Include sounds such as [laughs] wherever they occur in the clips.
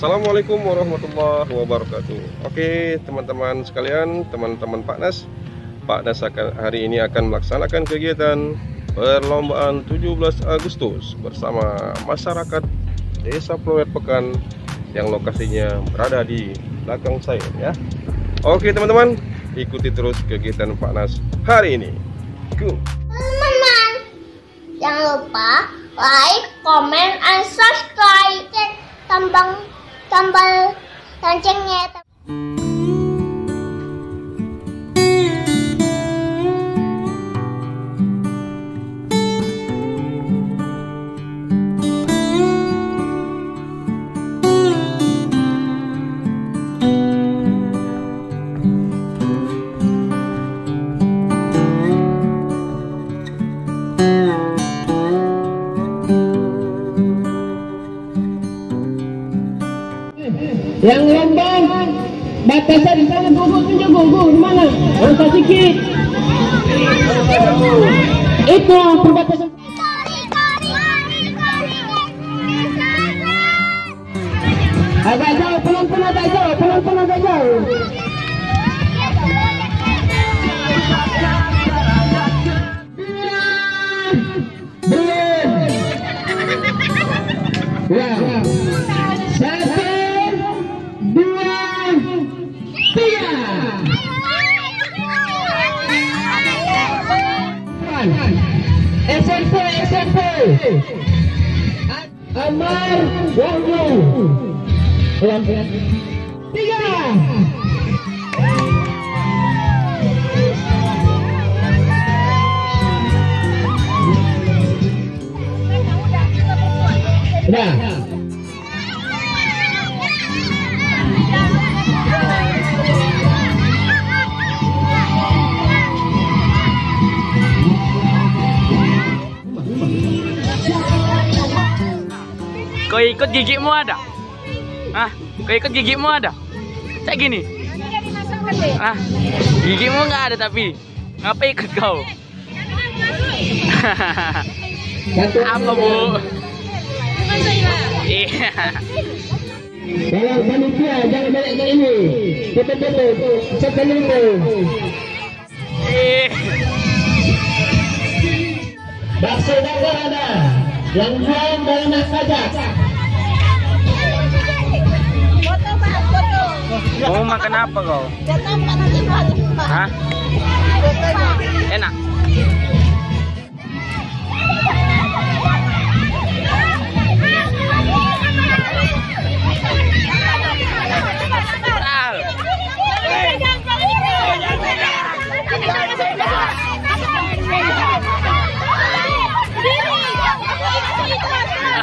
Assalamualaikum warahmatullahi wabarakatuh. Oke teman-teman sekalian Teman-teman Pak Nas Pak Nas akan, hari ini akan melaksanakan kegiatan Perlombaan 17 Agustus Bersama masyarakat Desa Ploet Pekan Yang lokasinya berada di belakang saya ya. Oke teman-teman Ikuti terus kegiatan Pak Nas hari ini. Go. Teman-teman Jangan lupa like, comment, and subscribe. Tambang combo toàn chân nghe yang lomba batasan di sana gugur tunjuk gugur mana? Angkat sedikit itu perbatasan Amar Wahyu tiga. Nah, Kau ikut gigimu ada? Ah, kau ikut gigimu ada? Kayak gini. Ah, gigimu nggak ada tapi. Ngapa ikut kau? [laughs] Apa bu? Iya. Kalau panitia jangan banyak kayak ini. Kita dulu sekeliling. Eh. Bakso dagang ada. Yang jual banyak saja. Foto pak, foto Mau makan apa kau? Hah? Enak.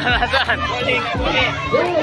Alasan. Udah,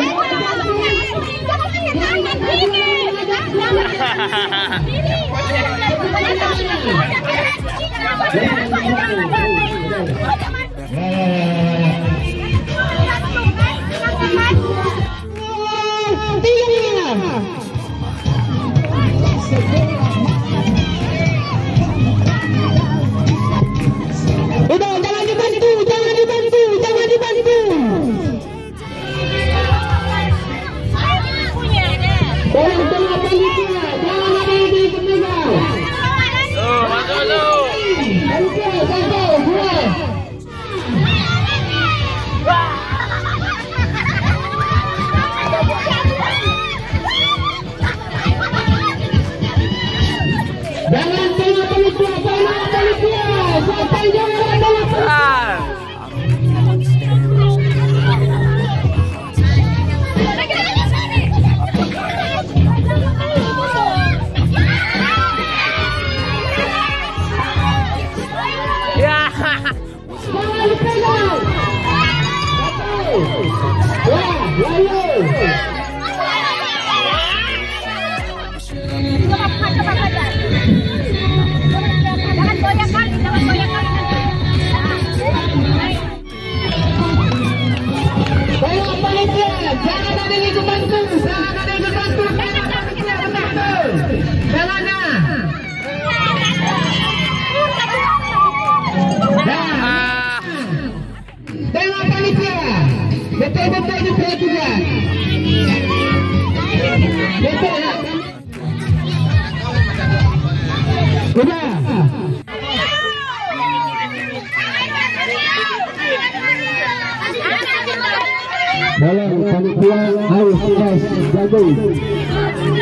jago.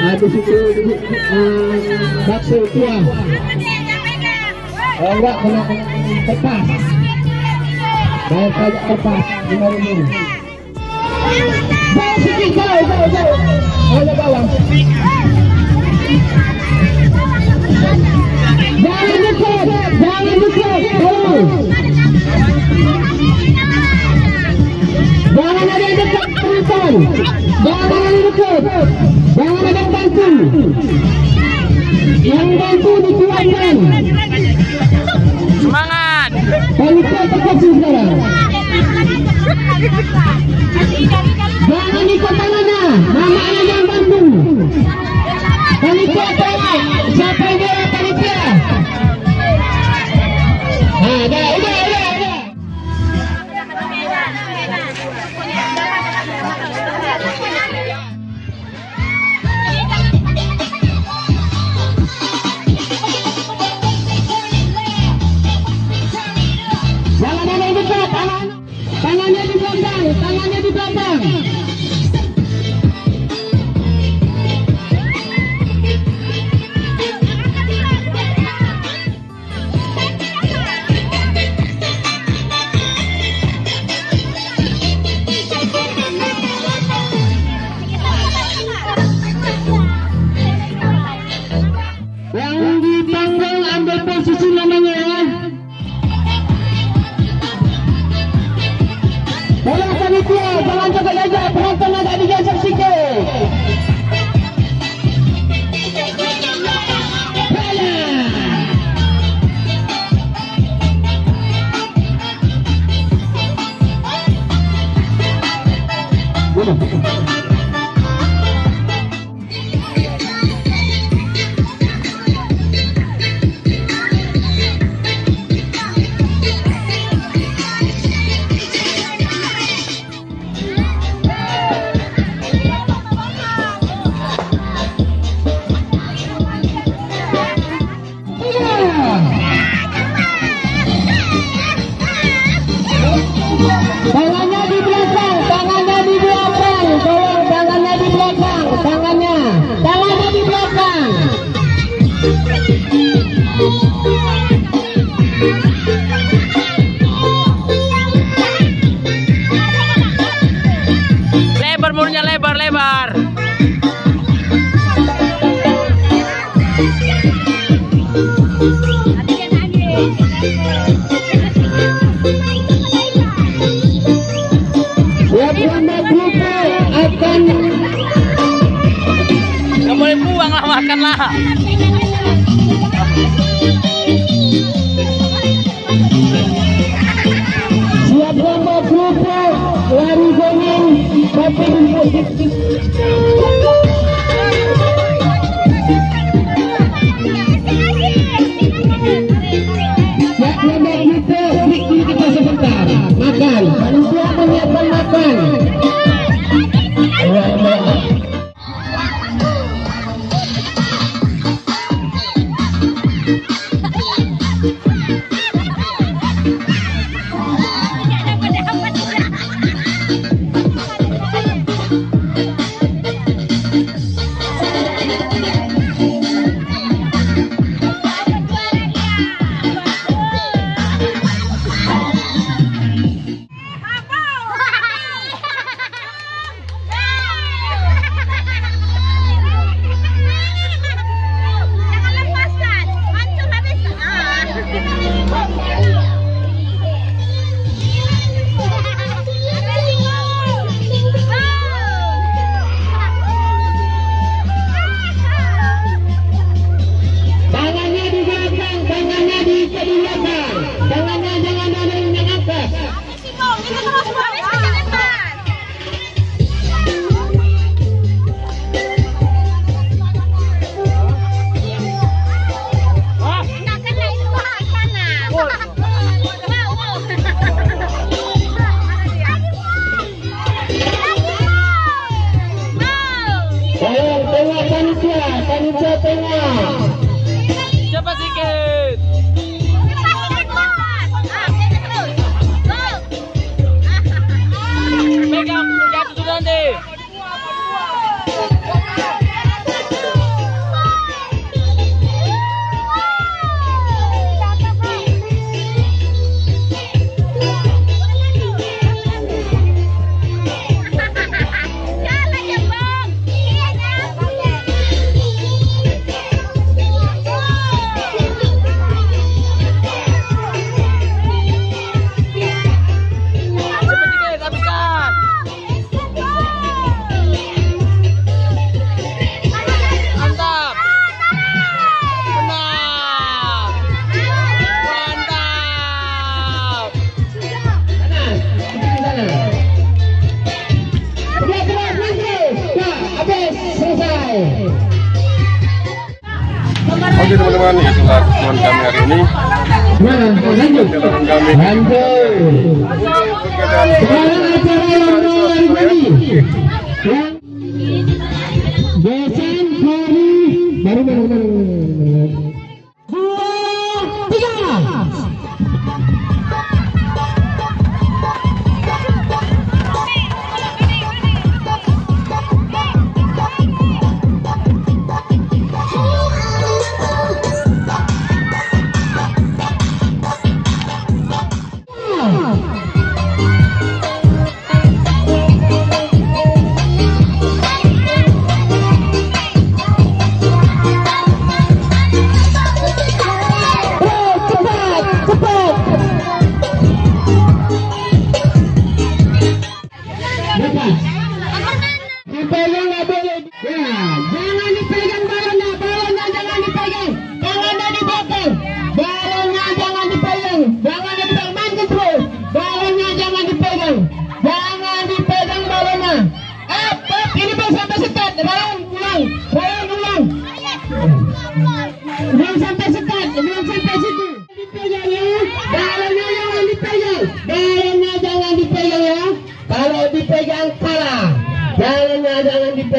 Habis itu bakso kuah. Enggak kena kertas. Bayar pajak kertas lima ribu. Jauh sikit, jauh, jauh, jauh. Ada bawah. Jangan dekat, jangan dekat. Jangan ada yang dekat penonton. Jangan ada yang dekat. Jangan ada yang bantu. Yang bantu dikeluarkan. Semangat. Panitia terkasih sekarang. Belakang, tangannya,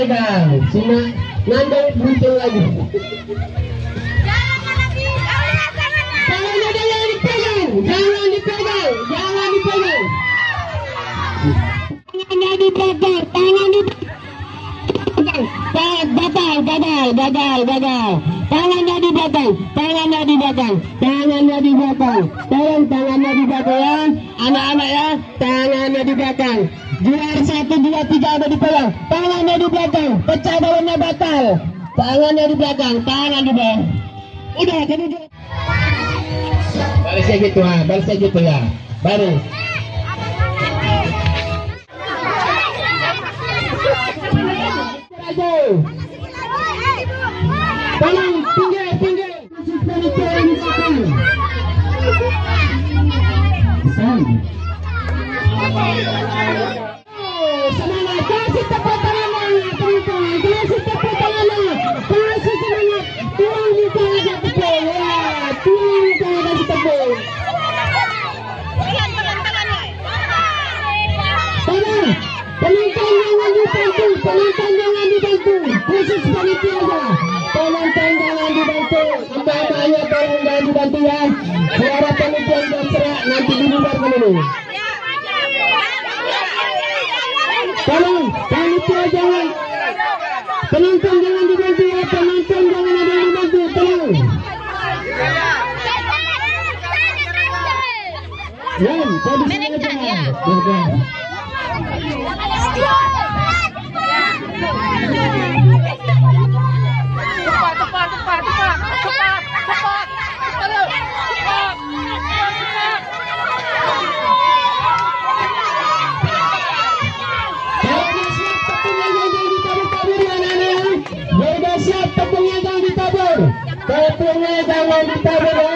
dipegang. Cuma ngandung muncul lagi. Tangannya jangan dipegang, jangan dipegang, jangan dipegang. Tangannya dipegang, dipegang. Batal, batal. Tangannya di belakang, tangannya di belakang, tangannya di belakang. Tolong tangannya di belakang ya, anak-anak ya, tangannya di belakang. Juara satu, dua, tiga ada dipegang, tangannya di belakang, pecah balonnya batal. Tangannya di belakang, tangan di belakang. Udah, jadi dia. Barisnya gitu ya, barisnya gitu ya. Baris. Tolong pinggir kasih tepuk ada jangan dibantu, dibantu, serak, nanti. Tolong, panitia jangan, penonton jangan dibantu ya, penonton jangan ada yang dibantu, tolong. Yan, tadi Mereka, saja. ya. Mereka. Tepat, tepat, tepat, tepat, tepat, tepat. Aduh, tepat, tepat, tepat. Kalau udah siap tepungnya jangan ditabur ya. Tepungnya jangan ditabur.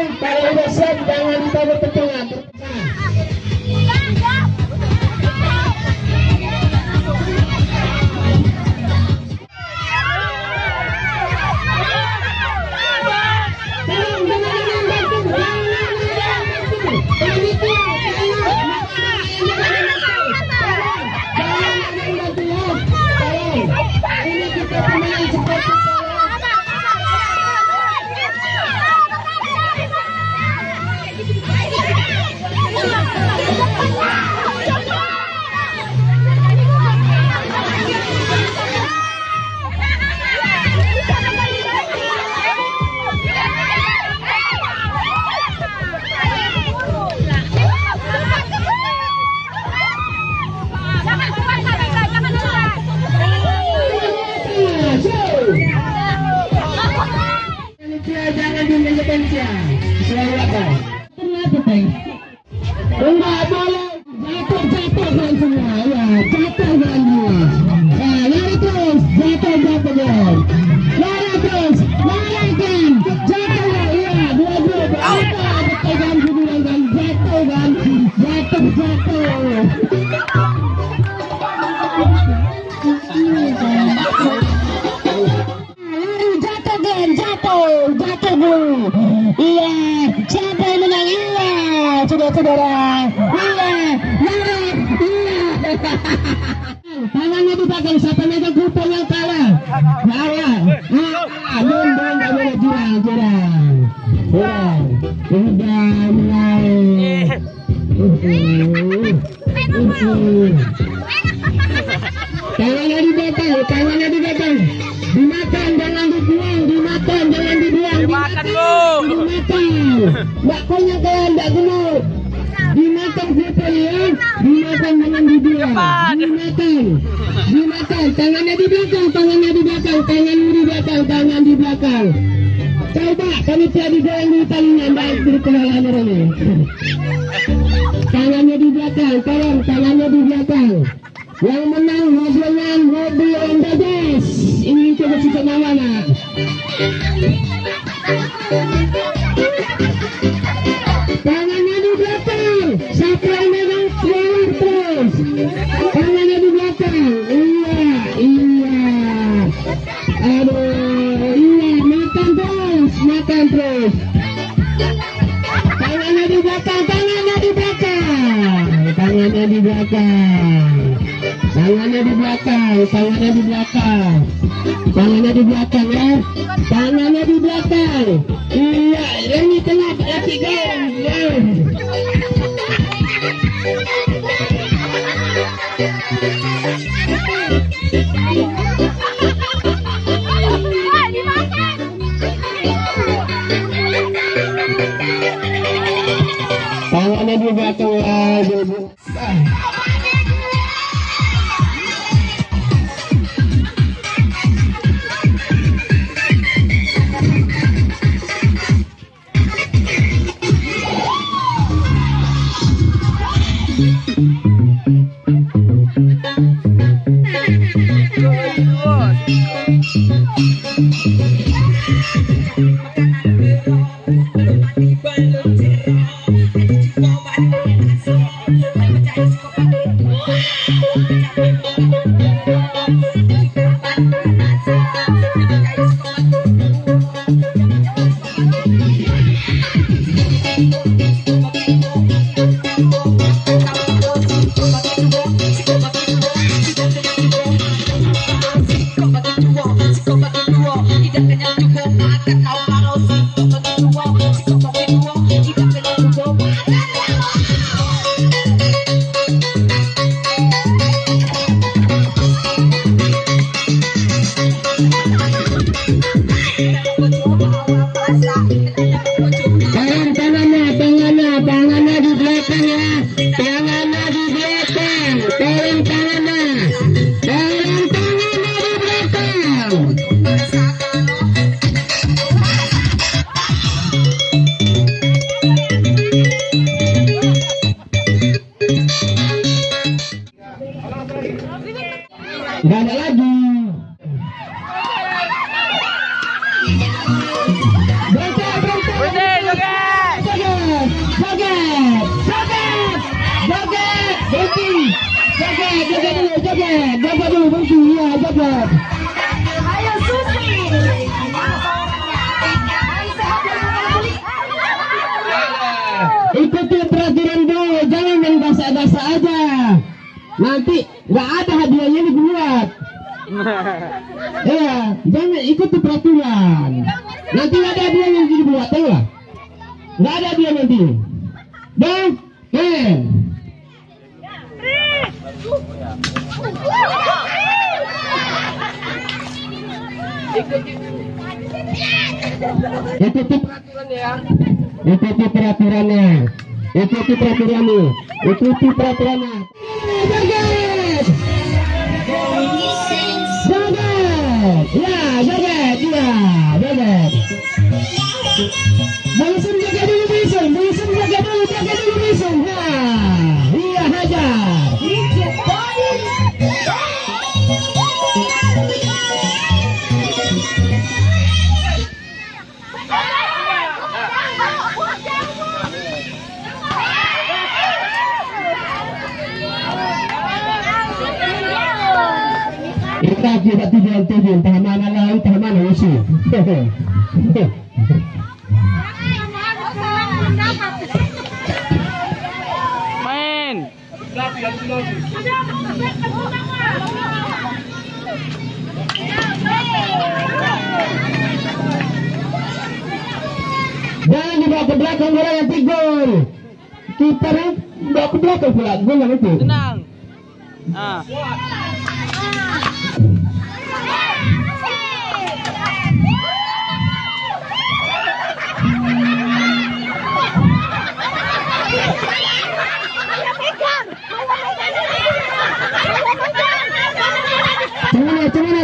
Kan jatuh Tangannya di belakang, tangannya di belakang, tangannya di belakang, tangan di belakang. Coba cari jalan di talinya, mbak istri kenalan ini. Tangannya di belakang, tolong tangannya di belakang. Yang menang mobilnya mobil Honda Jazz. Ini coba kita mana? Belakang. Tangannya di belakang, tangannya di belakang. Tangannya di belakang ya. Tangannya di belakang. Iya, ini tengah lagi Gak ada lagi. Berhenti, berhenti. Berhenti, joget. Joget, joget, joget, joget, berhenti. Joget, joget dulu, joget, joget dulu, berhenti, ya, joget. Ikuti peraturan. Nanti nggak ada hadiah yang dibuat, tahu nggak? Nggak ada hadiah nanti. Bang, eh, ikuti peraturannya ya. Ikuti peraturannya. Ikuti peraturannya. Ikuti peraturannya. Joget! Ya, joget, ya, joget. Kita kita tujuan tujuan, tahan mana lain, tahan mana musuh. Main. Jangan dibawa ke belakang bola yang. Kita nih bawa ke belakang pula, gol yang itu. Tenang. Ah.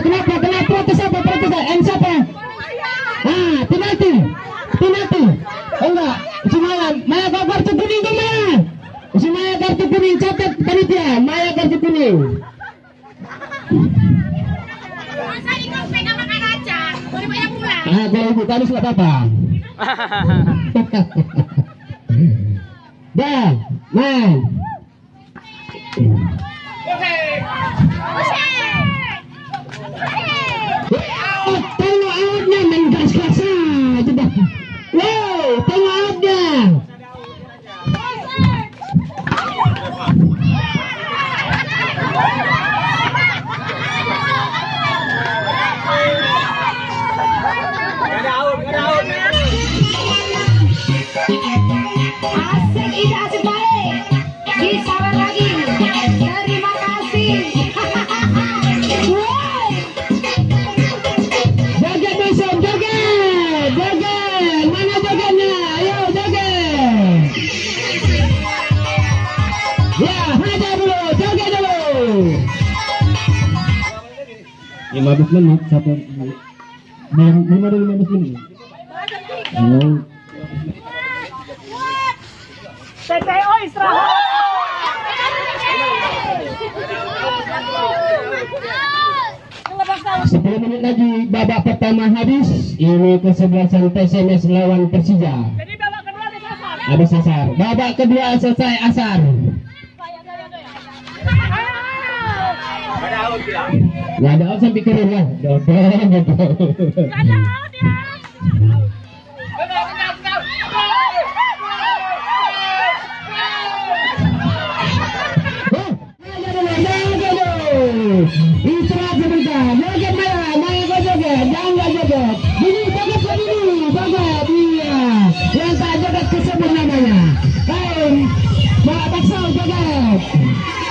Kenapa, kenapa, protes apa, protes apa, siapa? Ah, penalti, penalti. Enggak, si Maya, kau kartu kuning tuh Maya. Kartu kuning, catat panitia, Maya kartu kuning. Ah, kalau ibu kami sudah apa? Dah, main. Oh, 15 menit satu lima dulu 15 menit. Oh. TTO istirahat. 10 menit lagi babak pertama habis. Ini kesebelasan PSMS lawan Persija. Jadi babak kedua di sasar. Habis asar. Babak kedua selesai asar. Ada lah. Dodo. Ada out ya. Oh, jaga dulu, jaga dulu. Istirahat sebentar. Bakso joget.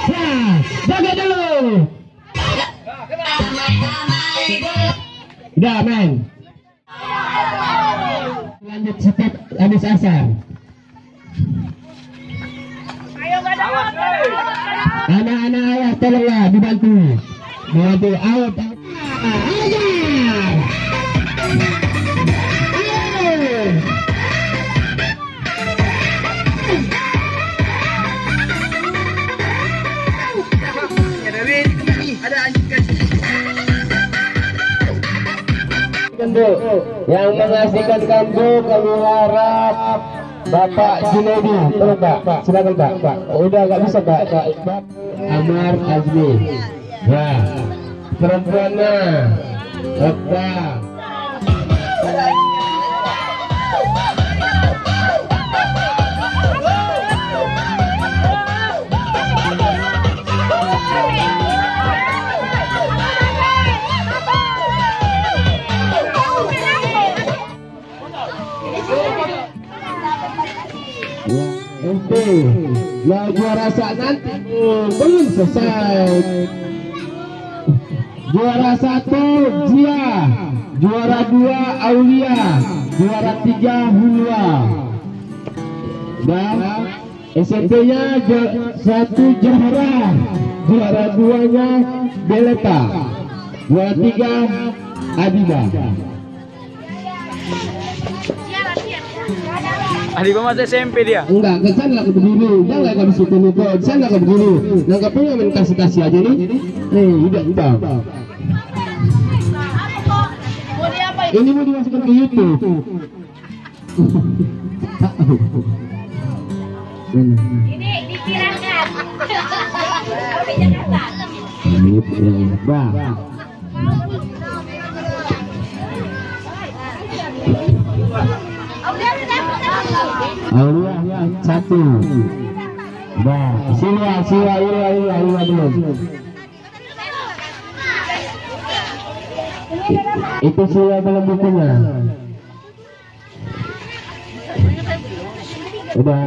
Nah, joget Udah, main. Lanjut cepat habis asar. Ayo. Anak-anak ayah tolonglah dibantu. Dibantu. Ajar. Yang mengasihkan kambu kami Bapak Junaidi, tolong Pak, silakan Pak. Pak. Udah nggak bisa Pak. Pak. Amar Azmi. Ya, perempuannya. Oka. Belum selesai. Juara satu Jia, juara dua Aulia, juara tiga Hulwa. Dan SMP-nya satu Jahra, juara duanya Beleta, juara tiga Adiba. Ah, di bawah masuk SMP dia. Enggak, ke sana ke berdiri. Jangan ke di situ nih, kok. Di sana ke berdiri. Nangkapnya main kasih-kasih aja nih. Nih, udah, udah. Ini mau dimasukkan ke YouTube. Ini dikirakan. Kopi Jakarta. Ini Aulia satu. Bah, sila, sila, iya, iya, iya belum. Itu sila dalam bukunya. Udah.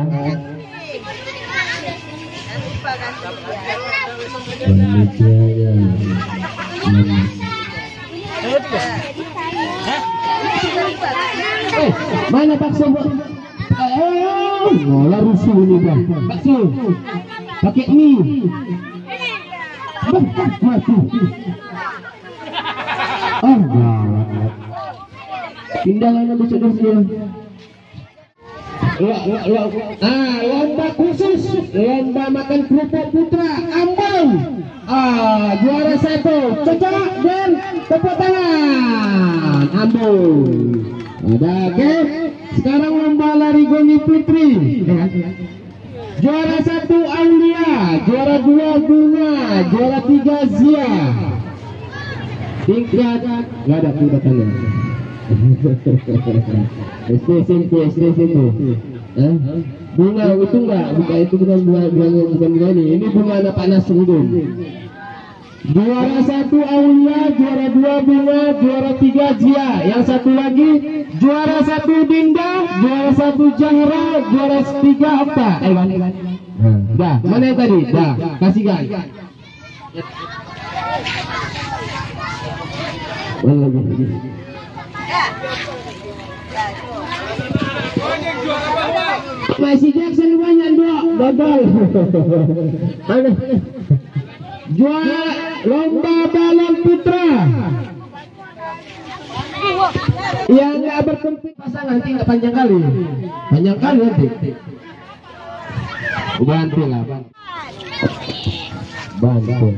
Eh, mana bakso? Ngolah rusuh ini bang. Bakso. Pakai mie. Mati. Oh, enggak. Pindah lagi bisa dulu. Lo, lo, lo, ah, lomba khusus, lomba makan kerupuk putra, Ambon. Ah, juara satu, cocok dan tepuk tangan, Ambon. Ada, oke. Sekarang lomba lari goni putri. Juara satu Aulia, juara dua Bunga, juara tiga Zia. Tingkat nggak ada tuh datanya. SD SMP SD? Bunga itu enggak, bukan itu bukan bunga, bunga bunga ini. Ini bunga anak panas udun. Juara satu Aulia, juara dua Bunga, juara tiga Jia. Yang satu lagi juara satu Dinda, juara satu Jahra, juara tiga apa? Eh, Wan. Nah, dah, mana yang tadi? Dah, kasihkan. Masih Jackson banyak dua gagal. [laughs] [laughs] Mana? Juara lomba balon putra. Yang nggak berkempit pasang nanti nggak panjang kali. Panjang kali nanti. Bantu lah, bantu. Bantu.